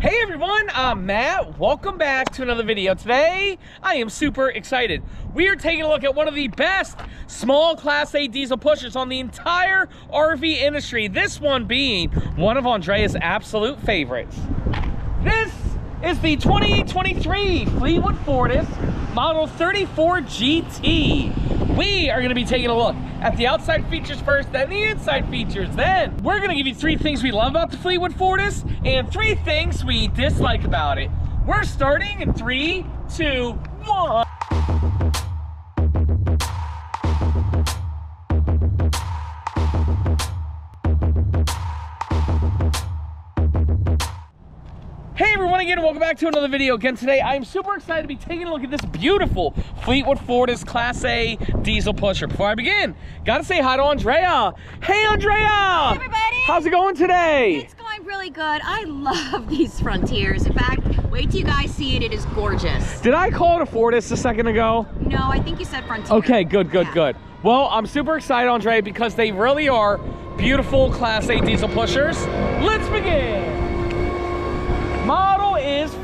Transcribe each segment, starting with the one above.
Hey everyone, I'm Matt. Welcome back to another video. Today, I am super excited. We are taking a look at one of the best small Class A diesel pushers on the entire RV industry. This one being one of Andrea's absolute favorites. This is the 2023 Fleetwood Fortis Model 34 GT. We are gonna be taking a look at the outside features first, then the inside features. Then we're gonna give you three things we love about the Fleetwood Fortis and three things we dislike about it. We're starting in three, two, one. Hey everyone again, welcome back to another video. Again today, I am super excited to be taking a look at this beautiful Fleetwood Fortis Class A diesel pusher. Before I begin, gotta say hi to Andrea. Hey Andrea! Hey everybody! How's it going today? It's going really good. I love these Frontiers. In fact, wait till you guys see it. It is gorgeous. Did I call it a Fortis a second ago? No, I think you said Frontier. Okay, good, good, Yeah. good. Well, I'm super excited, Andrea, because they really are beautiful Class A diesel pushers. Let's begin.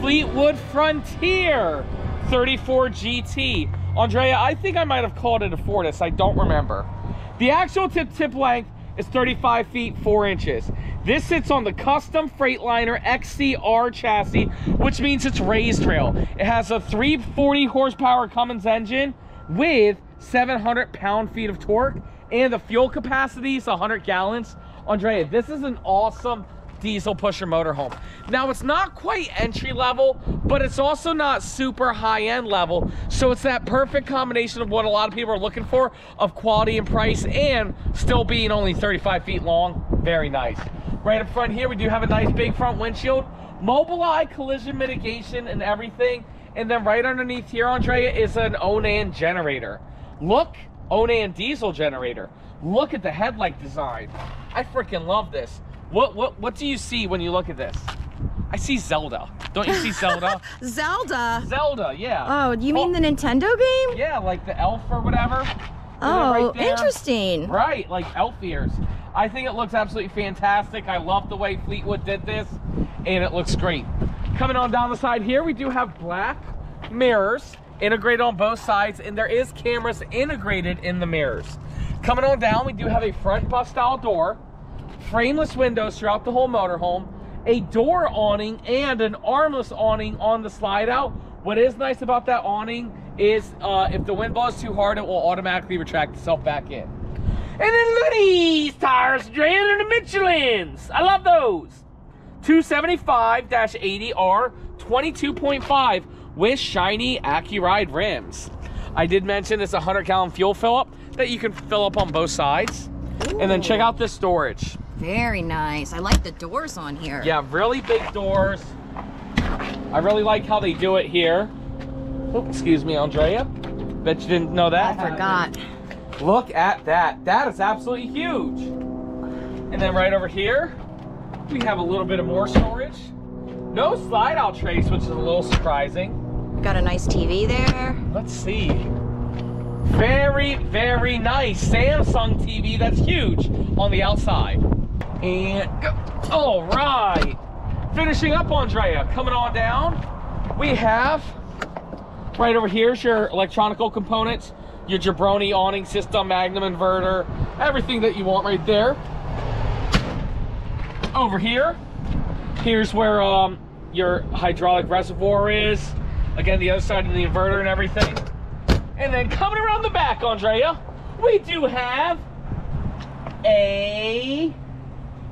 Fleetwood Frontier 34 GT. Andrea, I think I might have called it a Fortis. I don't remember. The actual tip tip length is 35 feet 4 inches. This sits on the custom Freightliner XCR chassis, which means it's raised rail. It has a 340 horsepower Cummins engine with 700 pound feet of torque, and the fuel capacity is 100 gallons. Andrea, this is an awesome diesel pusher motorhome. Now it's not quite entry level, but it's also not super high end level. So it's that perfect combination of what a lot of people are looking for of quality and price and still being only 35 feet long. Very nice. Right up front here, we do have a nice big front windshield, Mobileye collision mitigation and everything. And then right underneath here, Andrea, is an Onan generator. Look, Onan diesel generator. Look at the headlight design. I freaking love this. What what what do you see when you look at this? I see Zelda. Don't you see Zelda? Zelda. Zelda, yeah. Oh, you mean the Nintendo game? Yeah, like the elf or whatever. Oh, right interesting. Right, like elf ears. I think it looks absolutely fantastic. I love the way Fleetwood did this, and it looks great. Coming on down the side here, we do have black mirrors integrated on both sides, and there is cameras integrated in the mirrors. Coming on down, we do have a front bus style door, frameless windows throughout the whole motorhome, a door awning, and an armless awning on the slide out. What is nice about that awning is uh, if the wind blows too hard, it will automatically retract itself back in. And then look at these tires, Dre, they're the Michelins. I love those. 275-80R 22.5 with shiny AccuRide rims. I did mention it's a 100 gallon fuel fill up that you can fill up on both sides. And then check out this storage. Very nice. I like the doors on here. Yeah, really big doors. I really like how they do it here. Oh, excuse me, Andrea. Bet you didn't know that. I forgot. Look at that. That is absolutely huge. And then right over here, we have a little bit of more storage. No slide out trace, which is a little surprising. Got a nice TV there. Let's see. Very, very nice Samsung TV. That's huge on the outside. And go. All right. Finishing up, Andrea. Coming on down, we have right over here's your electronical components, your Jabroni awning system, Magnum inverter, everything that you want right there. Over here, here's where um, your hydraulic reservoir is. Again, the other side of the inverter and everything. And then coming around the back, Andrea, we do have a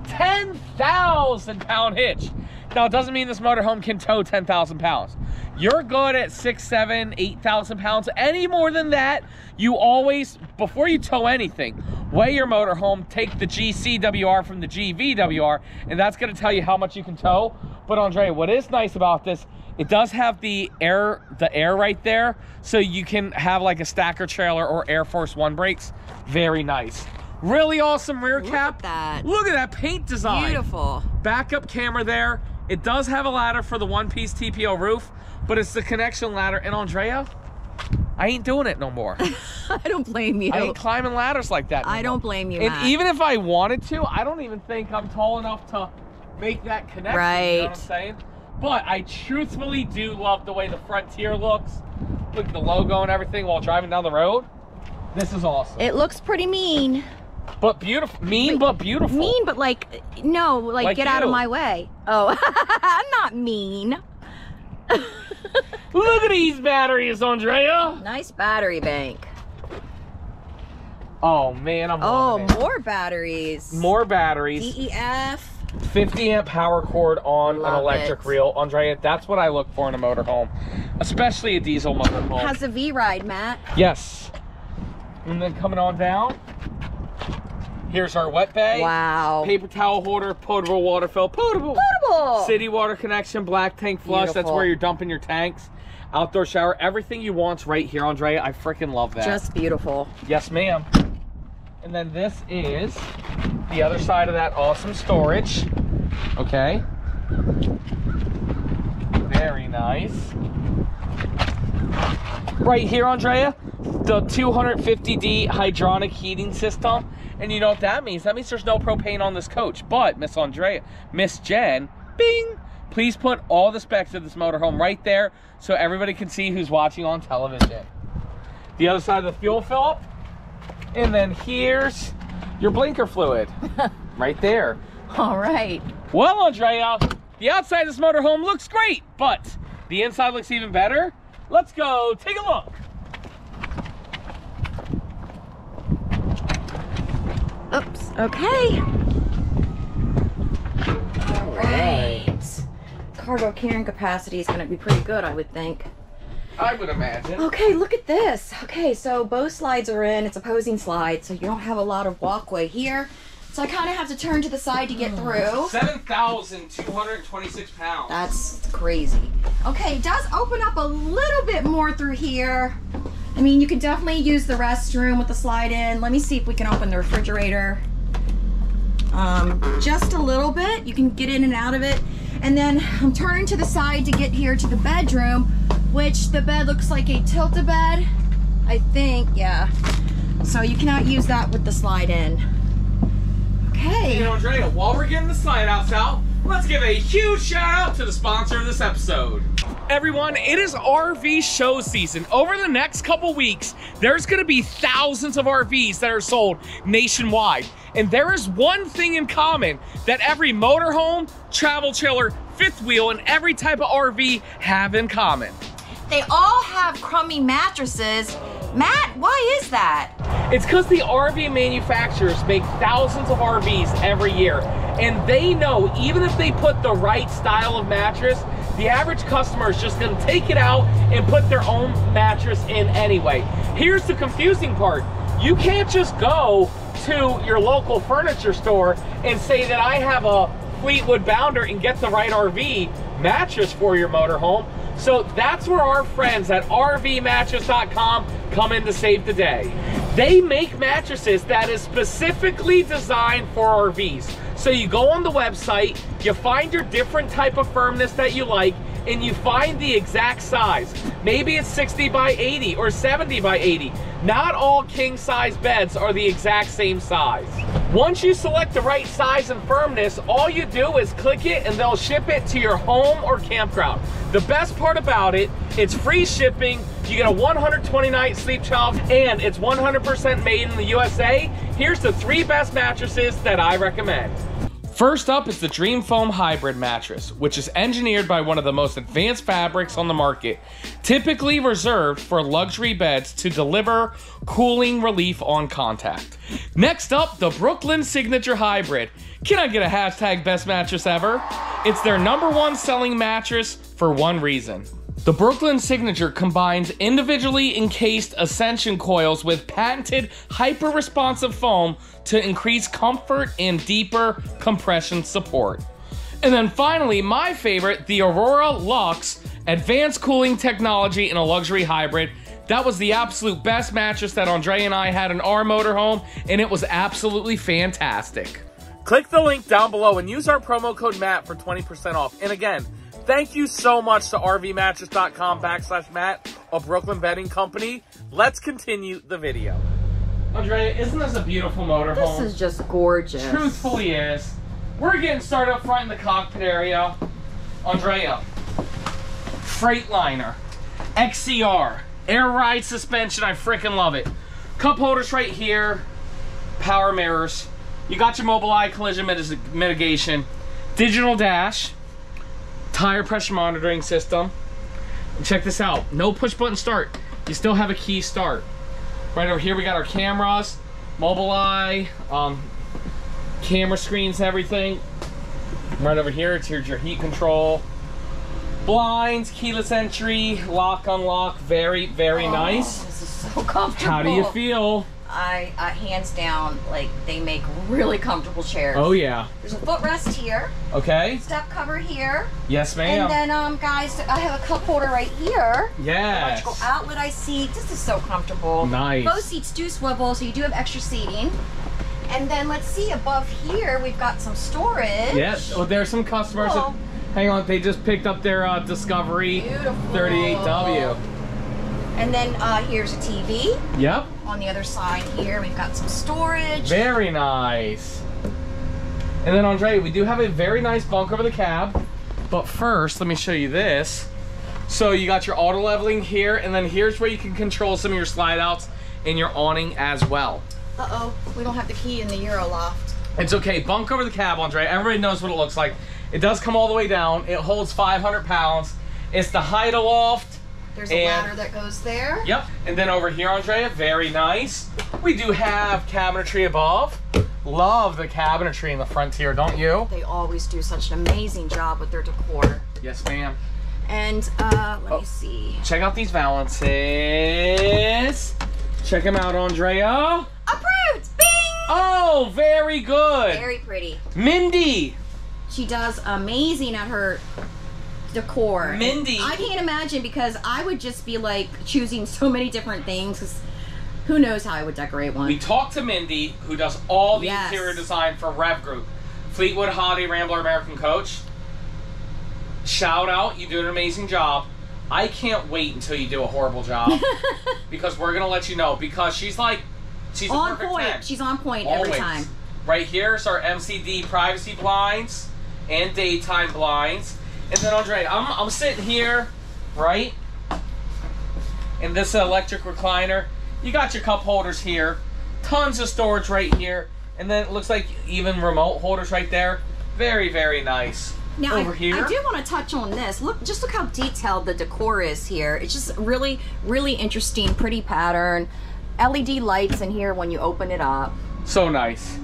10,000 pound hitch. Now, it doesn't mean this motorhome can tow 10,000 pounds. You're good at six, seven, 8,000 pounds. Any more than that, you always, before you tow anything, weigh your motorhome, take the GCWR from the GVWR, and that's gonna tell you how much you can tow. But Andre, what is nice about this, it does have the air, the air right there, so you can have like a stacker trailer or Air Force One brakes. Very nice. Really awesome rear Look cap. at that. Look at that paint design. Beautiful. Backup camera there. It does have a ladder for the one-piece TPO roof, but it's the connection ladder. And Andrea, I ain't doing it no more. I don't blame you. I ain't climbing ladders like that. no I don't blame you, And Matt. even if I wanted to, I don't even think I'm tall enough to make that connection. You know what I'm saying? But I truthfully do love the way the Frontier looks. Look at the logo and everything while driving down the road. This is awesome. It looks pretty mean. But beautiful. Mean, but beautiful. Mean, but like, no, like, Like get out of my way. Oh, I'm not mean. Look at these batteries, Andrea. Nice battery bank. Oh, man, I'm Oh, more batteries. More batteries. DEF. 50 amp power cord on an electric it. reel. Andrea, that's what I look for in a motorhome, especially a diesel motorhome. Has a V-Ride, Matt. yes. And then coming on down, here's our wet bay. Wow. Paper towel holder, potable water fill, potable. Portable. City water connection, black tank flush. That's where you're dumping your tanks. Outdoor shower, everything you want's right here, Andrea. I freaking love that. Just beautiful. Yes, ma'am. And then this is the other side of that awesome storage. Okay. Very nice. Right here, Andrea, the 250D hydronic heating system. And you know what that means? That means there's no propane on this coach. But Miss Andrea, Miss Jen, bing, please put all the specs of this motorhome right there so everybody can see who's watching on television. The other side of the fuel fill up. And then here's your blinker fluid right there. All right. Well, Andrea, the outside of this motorhome looks great, but the inside looks even better. Let's go take a look. Oops. Okay. All right. Cargo carrying capacity is going to be pretty good, I would think. I would imagine. Okay, look at this. Okay, so both slides are in. It's opposing slide, so you don't have a lot of walkway here. So I kind of have to turn to the side to get hmm. through. 7,226 pounds. That's crazy. Okay, it does open up a little bit more through here. Mean, you can definitely use the restroom with the slide in. Let me see if we can open the refrigerator. Um, just a little bit. You can get in and out of it. And then I'm turning to the side to get here to the bedroom, which the bed looks like a tilt-a-bed. I think, yeah. So you cannot use that with the slide in. Okay. Hey, Okay. Andrea, while we're getting the slide outs out, let's give a huge shout out to the sponsor of this episode. Everyone, it is RV show season. Over the next couple weeks, there's gonna be thousands of RVs that are sold nationwide. And there is one thing in common that every motorhome, travel trailer, fifth wheel, and every type of RV have in common. They all have crummy mattresses. Matt, why is that? It's because the RV manufacturers make thousands of RVs every year, and they know even if they put the right style of mattress, the average customer is just gonna take it out and put their own mattress in anyway. Here's the confusing part you can't just go to your local furniture store and say that I have a Fleetwood Bounder and get the right RV mattress for your motorhome. So that's where our friends at RVMattress.com come in to save the day. They make mattresses that is specifically designed for RVs. So you go on the website, you find your different type of firmness that you like, and you find the exact size. Maybe it's 60 by 80 or 70 by 80. Not all king size beds are the exact same size. Once you select the right size and firmness, all you do is click it and they'll ship it to your home or campground. The best part about it, it's free shipping, you get a 120 night sleep challenge, and it's 100% made in the USA. Here's the three best mattresses that I recommend. First up is the Dream Foam Hybrid mattress, which is engineered by one of the most advanced fabrics on the market, typically reserved for luxury beds to deliver cooling relief on contact. Next up, the Brooklyn Signature Hybrid. Can I get a hashtag best mattress ever? It's their number one selling mattress for one reason. The Brooklyn Signature combines individually encased ascension coils with patented hyper responsive foam to increase comfort and deeper compression support. And then finally, my favorite, the Aurora Lux advanced cooling technology in a luxury hybrid. That was the absolute best mattress that Andre and I had in our motorhome, and it was absolutely fantastic. Click the link down below and use our promo code MATT for 20% off. And again, thank you so much to rvmattress.com backslash Matt, a Brooklyn bedding company. Let's continue the video. Andrea, isn't this a beautiful motorhome? This is just gorgeous. truthfully is. We're getting started up front in the cockpit area. Andrea, Freightliner, XCR, air ride suspension. I freaking love it. Cup holders right here, power mirrors. You got your Mobileye collision mitigation, digital dash, tire pressure monitoring system. Check this out. No push button start. You still have a key start. Right over here we got our cameras, Mobileye, um, camera screens, everything. Right over here, it's here's your heat control. Blinds, keyless entry, lock, unlock, very, very Oh, nice. This is so comfortable. How do you feel? I, I hands down, like they make really comfortable chairs. Oh yeah. There's a footrest here, Okay. step cover here, Yes, ma'am. and then um guys, I have a cup holder right here. Yeah. Electrical outlet I see. This is so comfortable. Nice. Both seats do swivel, so you do have extra seating. And then let's see above here, we've got some storage. Yes. Well, there's some customers. That, hang on, they just picked up their uh, Discovery Beautiful. 38W. And then uh, here's a TV. Yep. On the other side here, we've got some storage. Very nice. And then Andre, we do have a very nice bunk over the cab. But first, let me show you this. So you got your auto leveling here, and then here's where you can control some of your slide outs and your awning as well. Uh-oh, we don't have the key in the Euro loft. It's okay, bunk over the cab, Andre. Everybody knows what it looks like. It does come all the way down. It holds 500 pounds. It's the Haida loft. There's a And- ladder that goes there. Yep. And then over here, Andrea, very nice. We do have cabinetry above. Love the cabinetry in the Frontier, don't you? They always do such an amazing job with their decor. Yes, ma'am. And uh, let Oh. me see. Check out these valances. Check them out, Andrea. Approved! Bing! Oh, very good. Very pretty. Mindy. She does amazing at her decor. Mindy. I can't imagine because I would just be like choosing so many different things. who knows how I would decorate one? We talked to Mindy, who does all the Yes. interior design for Rev Group, Fleetwood Holiday Rambler American Coach. Shout out, you do an amazing job. I can't wait until you do a horrible job because we're gonna let you know because she's like, she's a on point. 10. She's on point Always. every time. Right here's our MCD privacy blinds and daytime blinds. And then Andre, I'm, I'm sitting here, right? In this electric recliner. You got your cup holders here. Tons of storage right here. And then it looks like even remote holders right there. Very, very nice. Now Over I, here. I do want to touch on this. Look, just look how detailed the decor is here. It's just really, really interesting, pretty pattern. LED lights in here when you open it up. So nice.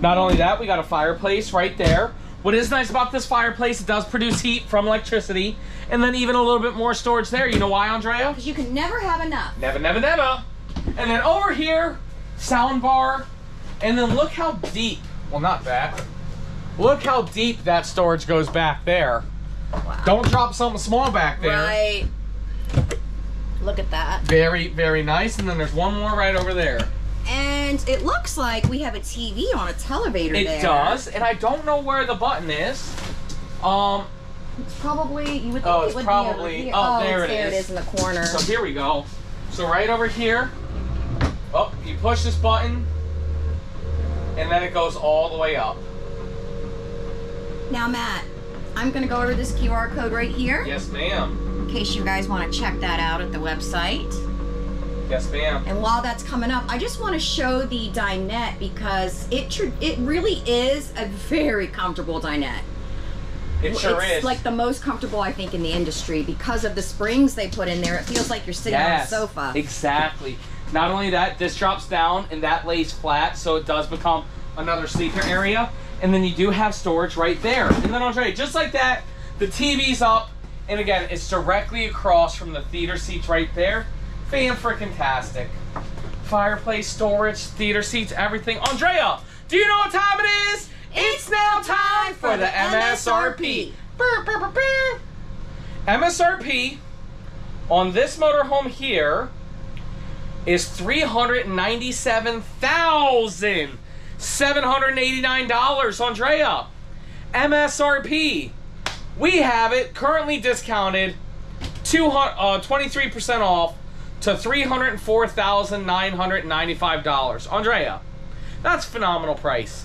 Not only that, we got a fireplace right there. What is nice about this fireplace, it does produce heat from electricity. And then even a little bit more storage there. You know why, Andrea? Because you can never have enough. Never, never, never. And then over here, sound bar. And then look how deep, well, not that. Look how deep that storage goes back there. Wow. Don't drop something small back there. Right. Look at that. Very, very nice. And then there's one more right over there. And it looks like we have a TV on a televator It there. does. And I don't know where the button is. Um, It's probably you would think Oh, it would probably- be over here. oh, there it's it there it is. is in the corner. So here we go. So right over here, oh, you push this button, and then it goes all the way up. Now, Matt, I'm gonna go over this QR code right here Yes, ma'am. in case you guys want to check that out at the website. Yes, ma'am. And while that's coming up, I just want to show the dinette because it tr- it really is a very comfortable dinette. It sure it's is. like the most comfortable I think in the industry because of the springs they put in there. It feels like you're sitting yes, on a sofa. Exactly. Not only that, this drops down and that lays flat, so it does become another sleeper area. And then you do have storage right there. And then Andre, just like that, the TV's up, and again, it's directly across from the theater seats right there. Fan freaking tastic. Fireplace, storage, theater seats, everything. Andrea, do you know what time it is? It's now time for the MSRP. Brr, brr, brr. MSRP on this motorhome here is three hundred ninety-seven thousand seven hundred eighty-nine dollars. Andrea, MSRP. We have it currently discounted, two hundred uh, twenty-three percent off to three hundred four thousand nine hundred ninety-five dollars. Andrea, that's phenomenal price.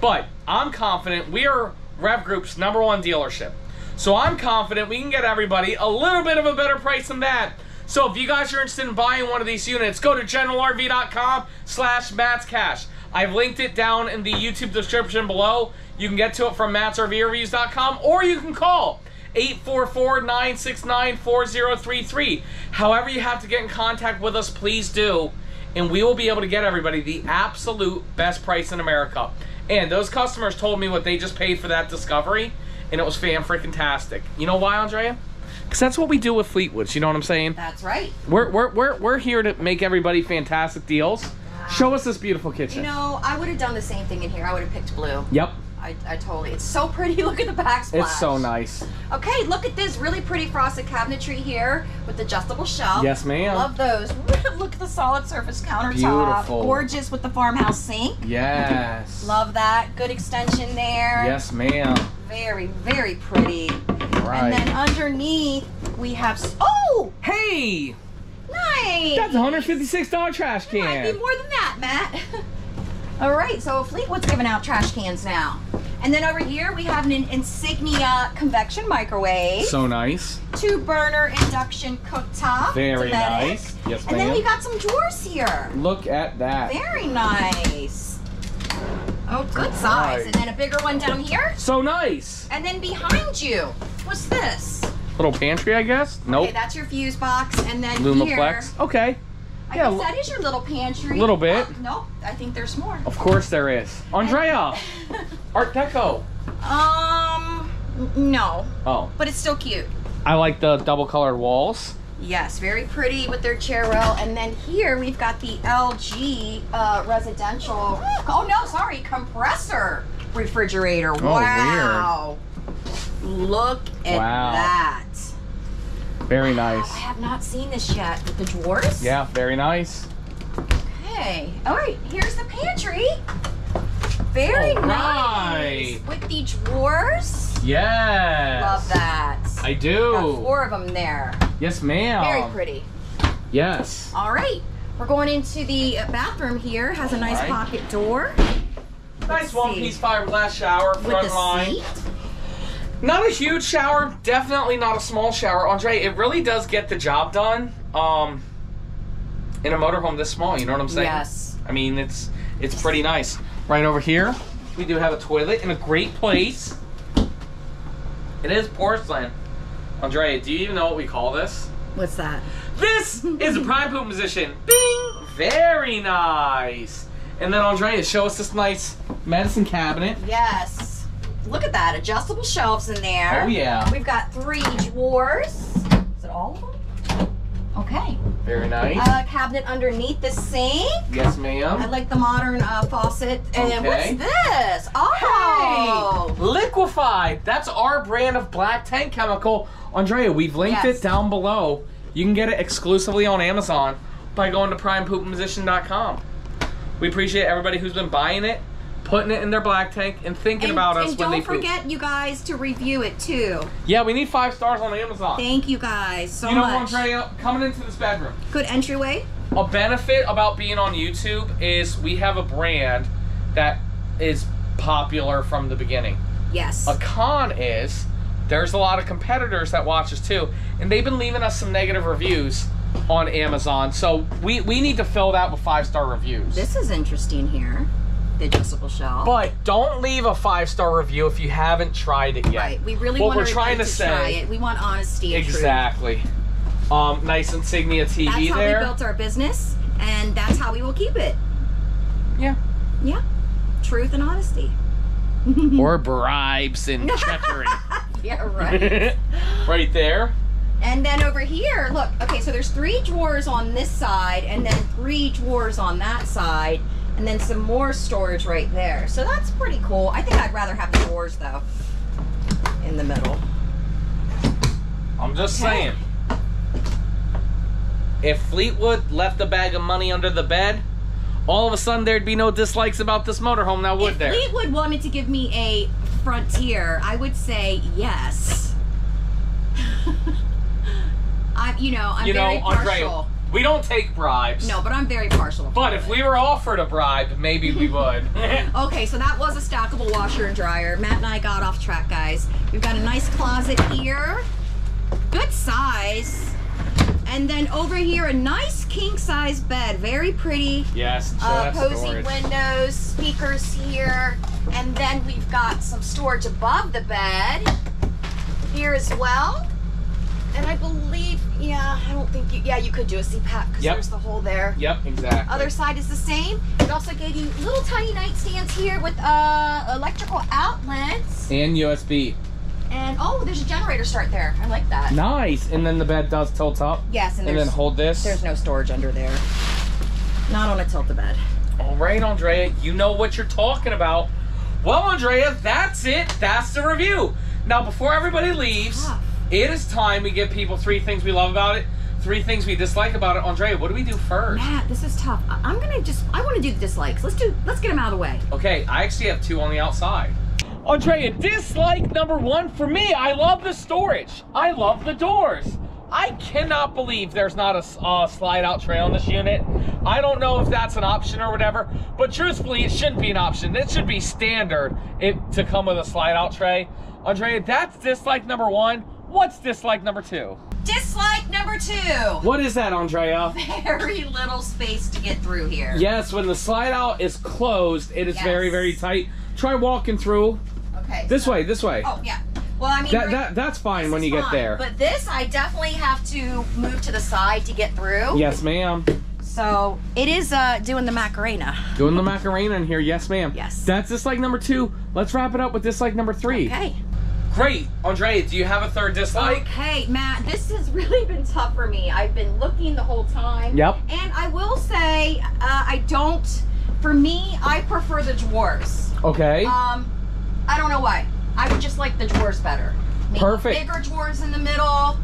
But I'm confident we are Rev Group's number one dealership. So I'm confident we can get everybody a little bit of a better price than that. So if you guys are interested in buying one of these units, go to generalrv.com slash mattscash. I've linked it down in the YouTube description below. You can get to it from mattsrvreviews.com or you can call 844-969-4033. However you have to get in contact with us, please do. And we will be able to get everybody the absolute best price in America. And those customers told me what they just paid for that Discovery, and it was fan freaking tastic. You know why, Andrea? Because that's what we do with Fleetwoods. You know what I'm saying? That's right. We're, we're, we're, we're here to make everybody fantastic deals. Show us this beautiful kitchen. You know, I would have done the same thing in here. I would have picked blue. yep. I, I totally. It's so pretty. Look at the backsplash. It's so nice. Okay, look at this really pretty frosted cabinetry here with adjustable shelf. Yes, ma'am. Love those. look at the solid surface countertop. Beautiful. Gorgeous with the farmhouse sink. Yes. Love that. Good extension there. Yes, ma'am. Very, very pretty. Right. And then underneath we have. Oh, hey, nice. that's a $156 trash can. Might be can. more than that, Matt. All right, so Fleetwood's giving out trash cans now. And then over here we have an Insignia convection microwave, So nice. two burner induction cooktop. Very nice. Yes, And then we got some drawers here. Look at that. Very nice. Oh, good size. right. And then a bigger one down here. So nice. And then behind you, what's this? Little pantry, I guess. Nope. Okay, that's your fuse box. And then Lumaflex. here, Okay. I Yeah, guess that is your little pantry. A little bit. Oh, nope, I think there's more. Of course there is. Andrea, Art Deco. Um, no, Oh, but it's still cute. I like the double colored walls. Yes, very pretty with their chair rail. And then here we've got the LG uh, residential. Oh no, sorry, compressor refrigerator. Oh, wow. Look at Wow. that. Very nice. I have not seen this yet with the drawers. Yeah, very nice. Okay. All right. Here's the pantry. Very All nice right. with the drawers. Yes. Love that. I do. Got do. four of them there. Yes, ma'am. Very pretty. Yes. All right. We're going into the bathroom here. Has a nice All right. pocket door Nice see. one-piece fiberglass shower, with front the line. seat. Not a huge shower, definitely not a small shower. Andre, it really does get the job done. Um, in a motorhome this small, you know what I'm saying? Yes. I mean, it's it's pretty nice. Right over here, we do have a toilet in a great place. It is porcelain. Andrea, do you even know what we call this? What's that? This is a prime poop position. Bing! Very nice. And then Andrea, show us this nice medicine cabinet. Yes. Look at that. Adjustable shelves in there. Oh yeah. We've got three drawers. Is it all of them? Okay. Very nice. A cabinet underneath the sink. yes, ma'am. I like the modern uh, faucet. And Okay. what's this? Oh. Hey, Liquified. That's our brand of black tank chemical. Andrea, we've linked Yes. it down below. You can get it exclusively on Amazon by going to primepoopposition.com. We appreciate everybody who's been buying it, putting it in their black tank, and thinking And, about us and when don't forget, you guys, to review it too. Yeah, we need five stars on Amazon. Thank you guys so you know, much. Andrea, coming into this bedroom, Good entryway. a benefit about being on YouTube is we have a brand that is popular from the beginning. Yes. A con is there's a lot of competitors that watch us too, and they've been leaving us some negative reviews on Amazon. So we, we need to fill that with five star reviews. This is interesting here. The adjustable shelf. but don't leave a five star review if you haven't tried it yet. right. We really What want we're trying to to say- try it. We want honesty and truth. Exactly. Um, nice insignia TV That's how there. we built our business, and that's how we will keep it. yeah. Yeah. Truth and honesty. or bribes and treachery. Yeah, right. right there. and then over here, look. Okay, so there's three drawers on this side, and then three drawers on that side, and then some more storage right there. So that's pretty cool. I think I'd rather have the drawers though in the middle. I'm just Okay. saying. If Fleetwood left a bag of money under the bed, all of a sudden there'd be no dislikes about this motorhome now, would if there? Fleetwood wanted to give me a Frontier, I would say yes. I, you know, I'm you know, very Andrea, partial. We don't take bribes. No, but I'm very partial. But if it. we were offered a bribe, maybe we would. Okay, so that was a stackable washer and dryer. Matt and I got off track, guys. We've got a nice closet here. Good size. And then over here, a nice king size bed. Very pretty. yes, show Uh, cozy windows, speakers here. And then we've got some storage above the bed here as well. And I believe, yeah, I don't think you, yeah, you could do a CPAP because Yep. there's the hole there. Yep, exactly. Other side is the same. It also gave you little tiny nightstands here with uh, electrical outlets. and USB. And oh, there's a generator start there. I like that. Nice. And then the bed does tilt up. Yes, and And then hold this. there's no storage under there. Not on a tilt a bed. All right, Andrea, you know what you're talking about. Well, Andrea, that's it. That's the review. Now, before everybody leaves. It is time we give people three things we love about it, three things we dislike about it. Andrea, what do we do first? Matt, this is tough. I- I'm gonna just I want to do the dislikes. Let's do let's get them out of the way. Okay, I actually have two on the outside. Andrea, dislike number one for me, I love the storage. I love the doors. I cannot believe there's not a uh, slide out tray on this unit. I don't know if that's an option or whatever, but truthfully, it shouldn't be an option. It should be standard it, to come with a slide out tray. Andrea, that's dislike number one. What's dislike number two? Dislike number two. What is that, Andrea? Very little space to get through here. Yes, when the slide out is closed, it is Yes. very, very tight. Try walking through. Okay. This so- way, this way. Oh yeah. Well, I mean. That, right- that that's fine when when is you get there. But this, I definitely have to move to the side to get through. Yes, ma'am. So it is uh, doing the Macarena. Doing the Macarena in here. Yes, ma'am. Yes. That's dislike number two. Let's wrap it up with dislike number three. Okay. Great. Andrea, do you have a third dislike? Okay, Matt, this has really been tough for me. I've been looking the whole time. Yep. And I will say, uh, I don't. For me, I prefer the drawers. Okay. Um, I don't know why. I would just like the drawers better. Maybe Perfect. Bigger drawers in the middle.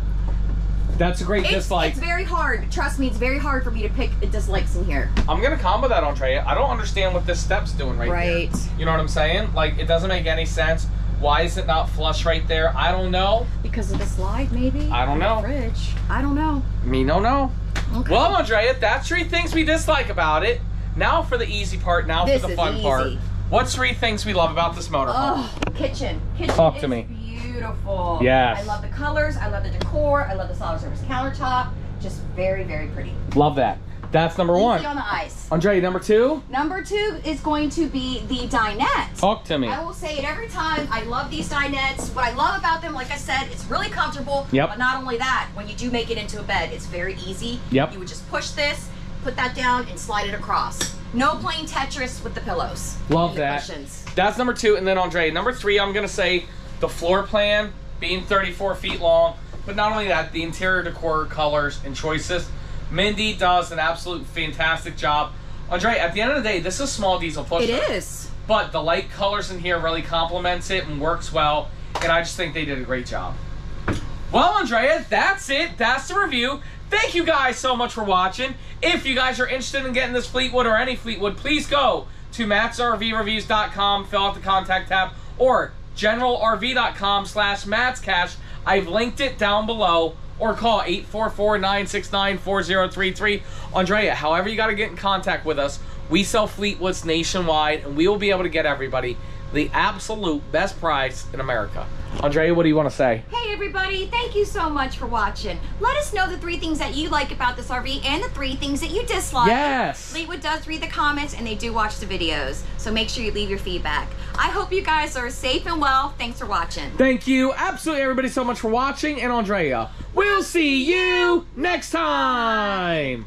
That's a great It's, dislike. it's very hard. Trust me, it's very hard for me to pick dislikes in here. I'm gonna combo that, Andrea. I don't understand what this step's doing right, Right. there. You know what I'm saying? Like, it doesn't make any sense. Why is it not flush right there? I don't know. Because of the slide, maybe? I don't know. Fridge. I don't know. Me no no. Okay. Well, Andrea, that's three things we dislike about it. Now for the easy part. Now This for the fun part. easy. What's three things we love about this motorhome? Oh, kitchen. Kitchen Talk is to me. beautiful. Yes. I love the colors. I love the decor. I love the solid surface countertop. Just very, very pretty. Love that. That's number one. on the eyes. Andrea, number two. Number two is going to be the dinette. Talk to me. I will say it every time. I love these dinettes. What I love about them, like I said, it's really comfortable. Yep. But not only that, when you do make it into a bed, it's very easy. Yep. You would just push this, put that down, and slide it across. No playing Tetris with the pillows. Love that. Cushions. That's number two. And then Andre, number three, I'm gonna say the floor plan being 34 feet long, but not only that, the interior decor colors and choices. Mindy does an absolute fantastic job. Andre, at the end of the day, this is small diesel pusher. It is. But the light colors in here really complements it and works well. And I just think they did a great job. Well, Andrea, that's it. That's the review. Thank you guys so much for watching. If you guys are interested in getting this Fleetwood or any Fleetwood, please go to mattsrvreviews.com, fill out the contact tab, or generalrv.com slash mattscash. I've linked it down below. Or call 844-969-4033. Andrea, however you got to get in contact with us, we sell Fleetwoods nationwide, and we will be able to get everybody the absolute best price in America. Andrea, what do you want to say? Hey everybody, thank you so much for watching. Let us know the three things that you like about this RV and the three things that you dislike. Yes. Fleetwood does read the comments and they do watch the videos, so make sure you leave your feedback. I hope you guys are safe and well. Thanks for watching. Thank you, absolutely everybody, so much for watching. And Andrea, we'll see you next time.